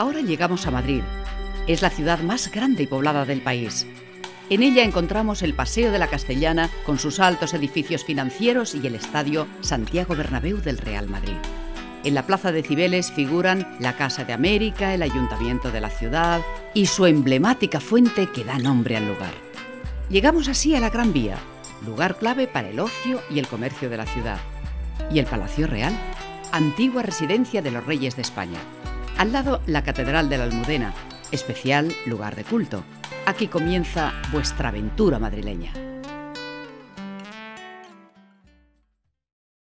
Ahora llegamos a Madrid. Es la ciudad más grande y poblada del país. En ella encontramos el Paseo de la Castellana con sus altos edificios financieros y el estadio Santiago Bernabéu del Real Madrid. En la Plaza de Cibeles figuran la Casa de América, el Ayuntamiento de la ciudad y su emblemática fuente que da nombre al lugar. Llegamos así a la Gran Vía, lugar clave para el ocio y el comercio de la ciudad. Y el Palacio Real, antigua residencia de los reyes de España. Al lado, la Catedral de la Almudena, especial lugar de culto. Aquí comienza vuestra aventura madrileña.